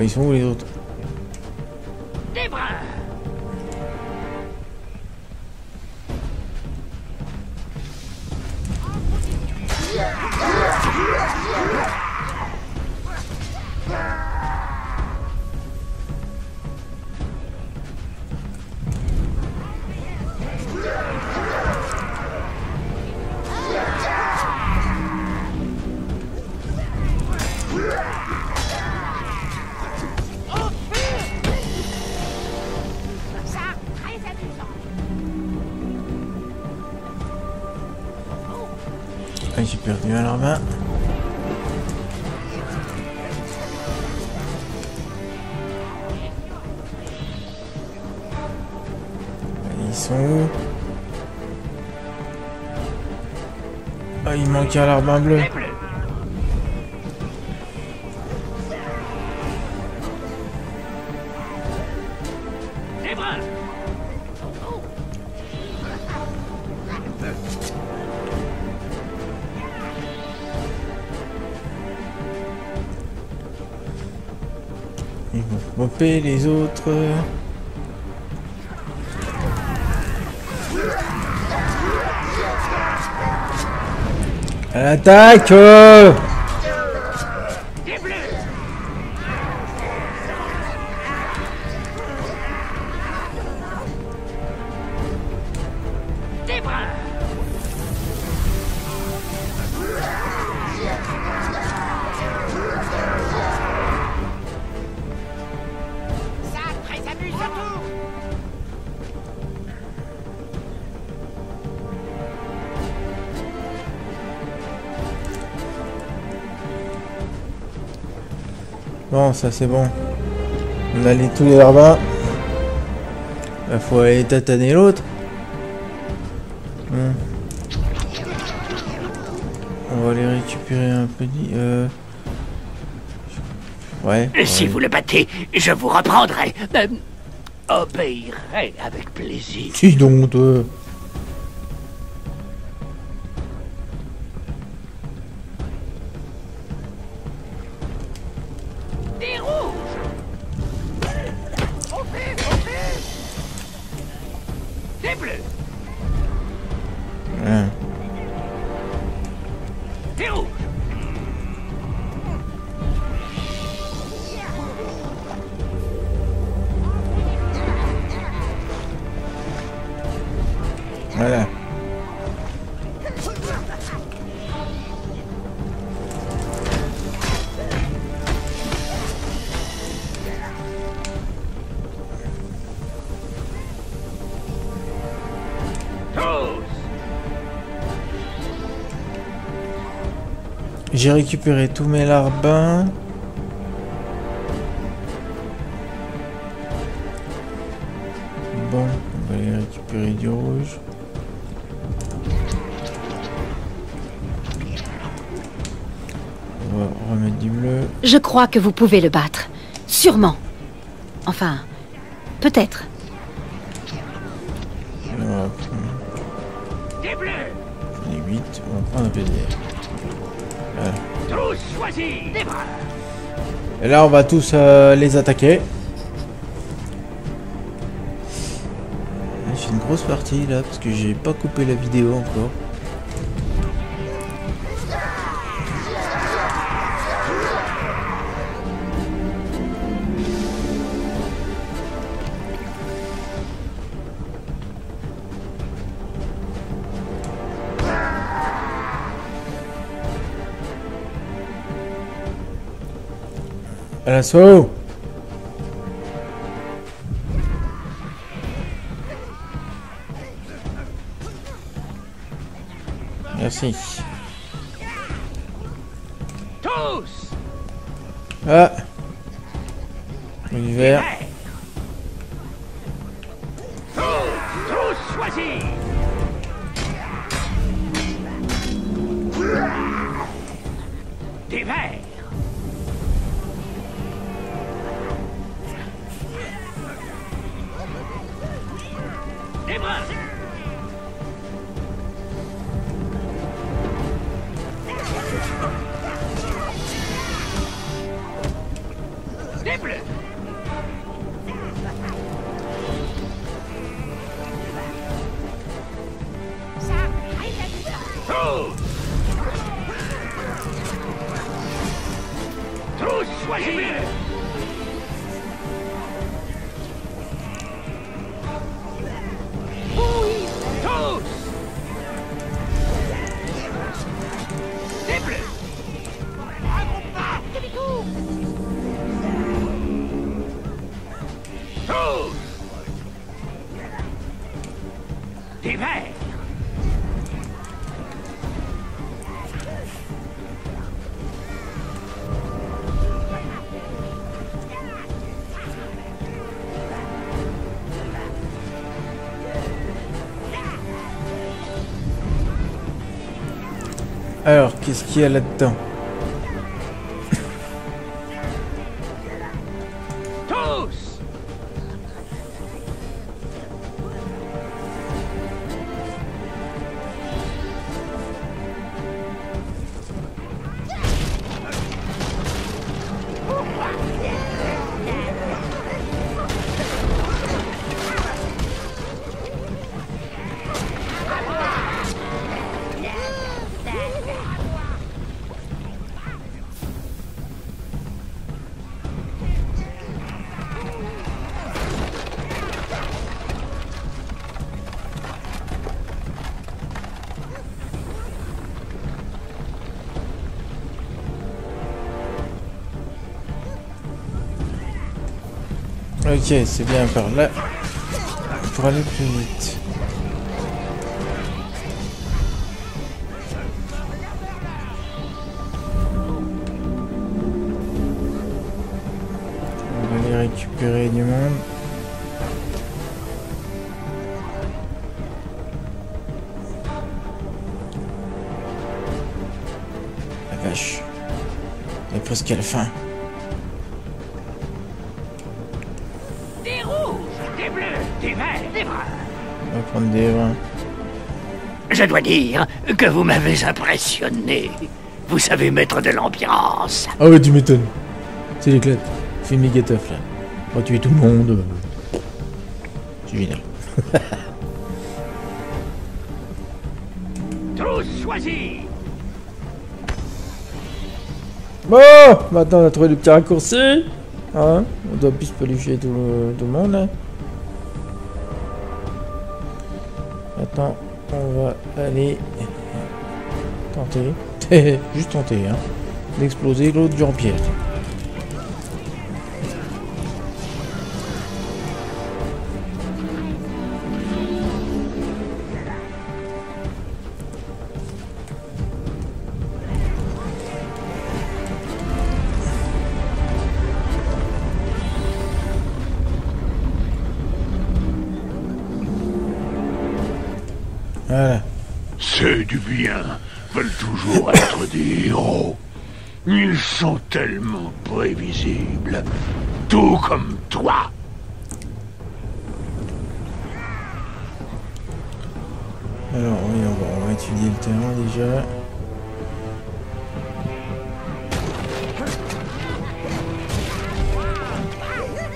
Bah, ils Ah, j'ai perdu un larbin. Ils sont où Ah, il manque un larbin bleu. Les autres. À l'attaque Bon, ça c'est bon. On a les, tous les larbins. Il faut aller tataner l'autre. Hmm. On va les récupérer un peu. Euh... Ouais. Si ouais. vous le battez, je vous reprendrai. Euh, obéirai avec plaisir. Si donc. euh. J'ai récupéré tous mes larbins. Bon, on va aller récupérer du rouge. Je crois que vous pouvez le battre. Sûrement. Enfin, peut-être. Et on va prendre Des bleus les 8. On va prendre un PDR. Voilà. Et là, on va tous euh, les attaquer. J'ai une grosse partie là parce que j'ai pas coupé la vidéo encore. À l'assaut Merci. Tous Ah L'hiver. minute. Alors, qu'est-ce qu'il y a là-dedans? Ok, c'est bien par là. Pour aller plus vite. On va aller récupérer du monde. La vache. On est presque à la fin. Des bleus Des verts Des bruns On va prendre des vins. Je dois dire que vous m'avez impressionné. Vous savez mettre de l'ambiance. Ah ouais, tu m'étonnes. C'est l'éclate. Fais méga taf là. Va tuer tout le monde. C'est génial. Tous choisis Bon, maintenant on a trouvé le petit raccourci. Hein On doit plus pelucher tout le, tout le monde là. Maintenant, on va aller tenter, juste tenter, hein, d'exploser l'autre Jean-Pierre. Voilà. Ceux du bien veulent toujours être des héros. Ils sont tellement prévisibles. Tout comme toi. Alors oui, on va, on va étudier le terrain déjà.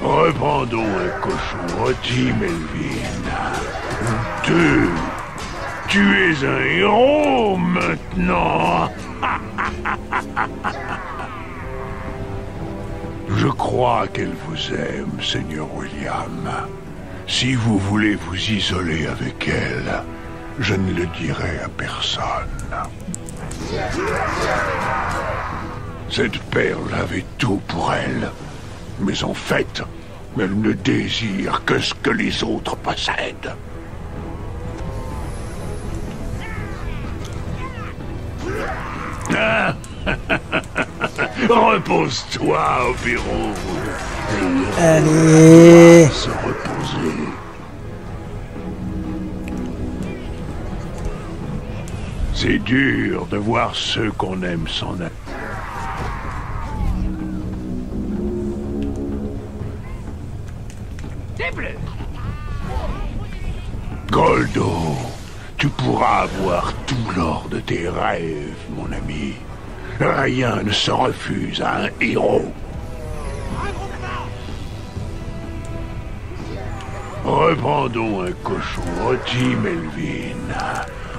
Reprendons un cochon rôti, Melvin. Deux. Tu es un héros maintenant. Je crois qu'elle vous aime, Seigneur William. Si vous voulez vous isoler avec elle, je ne le dirai à personne. Cette perle avait tout pour elle. Mais en fait, elle ne désire que ce que les autres possèdent. Repose-toi, Opéro. Allez Se reposer. C'est dur de voir ceux qu'on aime s'en aller. Des bleus Goldo, tu pourras avoir tout l'or de tes rêves, mon ami. Rien ne se refuse à un héros. Reprendons un cochon rôti, Melvin.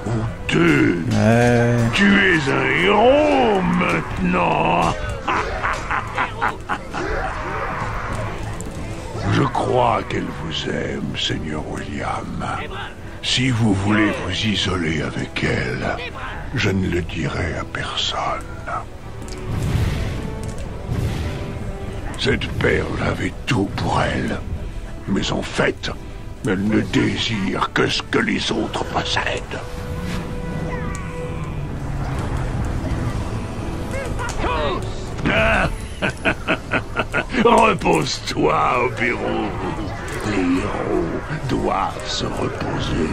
Ou deux. Ouais. Tu es un héros maintenant. Je crois qu'elle vous aime, Seigneur William. Si vous voulez vous isoler avec elle, je ne le dirai à personne. Cette perle avait tout pour elle. Mais en fait, Elle ne désire que ce que les autres possèdent. Repose-toi bureau. Les héros doivent se reposer.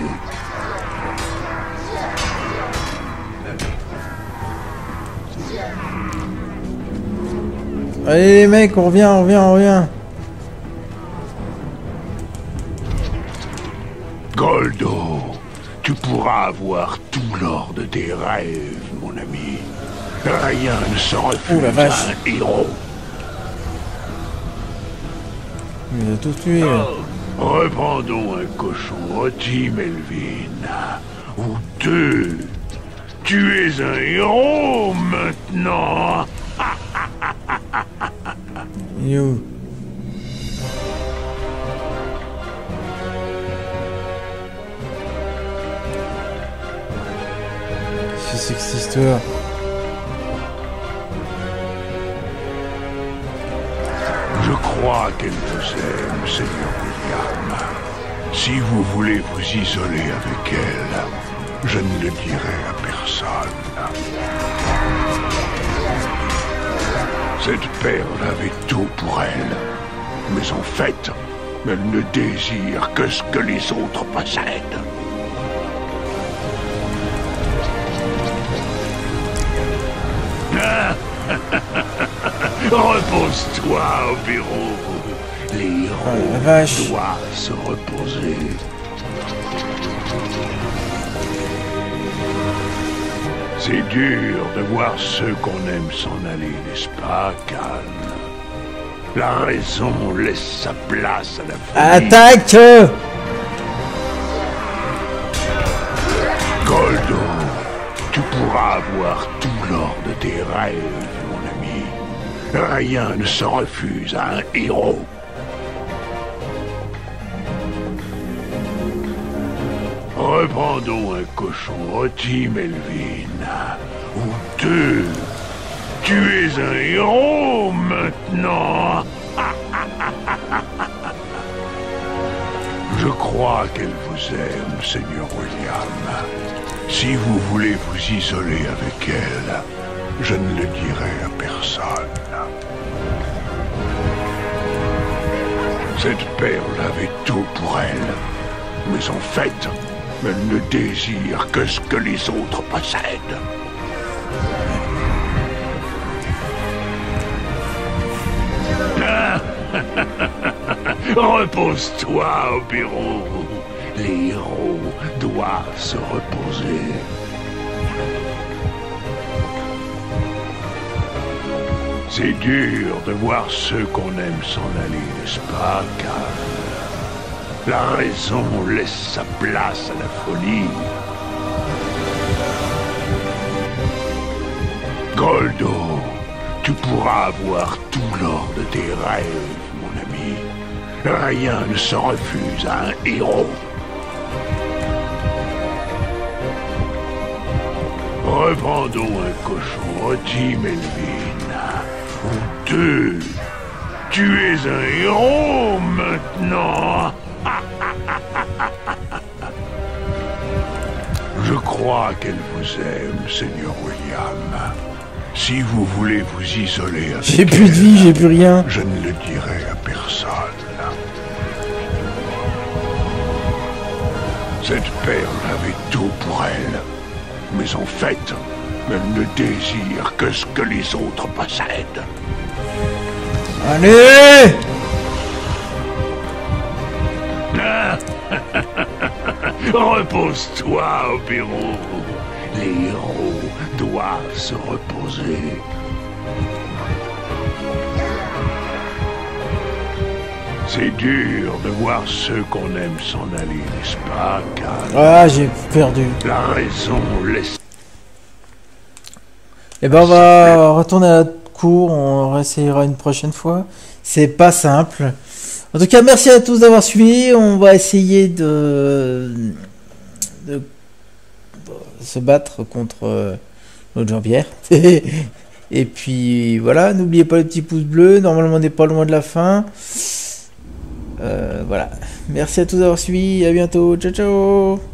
Allez les mecs, on revient, on revient, on revient. Goldo, tu pourras avoir tout l'or de tes rêves, mon ami. Rien ne se refuse Oh, la vache. à un héros. Il a tout tué. Reprendons un cochon rôti, Melvin. Ou deux. Tu es un héros maintenant. Qu'est-ce que c'est que cette histoire Je crois qu'elle vous aime, Seigneur. Si vous voulez vous isoler avec elle, je ne le dirai à personne. Cette perle avait tout pour elle. Mais en fait, elle ne désire que ce que les autres possèdent. Repose-toi au. Les Oh, la héros vache. doivent se reposer. C'est dur de voir ceux qu'on aime s'en aller, n'est-ce pas, Calme La raison laisse sa place à la folie. Attaque Goldo, tu pourras avoir tout l'or de tes rêves, mon ami. Rien ne se refuse à un héros. Reprendons un cochon rôti, Melvin. Ou deux. Tu es un héros maintenant. Je crois qu'elle vous aime, Seigneur William. Si vous voulez vous isoler avec elle, je ne le dirai à personne. Cette perle avait tout pour elle. Mais en fait, elle ne désire que ce que les autres possèdent. Repose-toi au bureau. Les héros doivent se reposer. C'est dur de voir ceux qu'on aime s'en aller, n'est-ce pas, Cal La raison laisse sa place à la folie. Goldo, tu pourras avoir tout l'or de tes rêves, mon ami. Rien ne se refuse à un héros. Reprendons un cochon rôti, Melvin. Ou deux. Tu es un héros maintenant. Crois qu'elle vous aime, Seigneur William. Si vous voulez vous isoler avec J'ai plus de vie, j'ai plus rien. je ne le dirai à personne. Cette perle avait tout pour elle. Mais en fait, elle ne désire que ce que les autres possèdent. Allez Repose-toi au bureau. Les héros doivent se reposer. C'est dur de voir ceux qu'on aime s'en aller, n'est-ce pas, Cal Ah, j'ai perdu. La raison laisse Eh ben, on va retourner à la cour, on réessayera une prochaine fois. C'est pas simple. En tout cas, merci à tous d'avoir suivi. On va essayer de, se battre contre euh, notre Jean-Pierre. Et puis voilà, n'oubliez pas le petit pouce bleu. Normalement, on n'est pas loin de la fin. voilà. Merci à tous d'avoir suivi. À bientôt. Ciao ciao.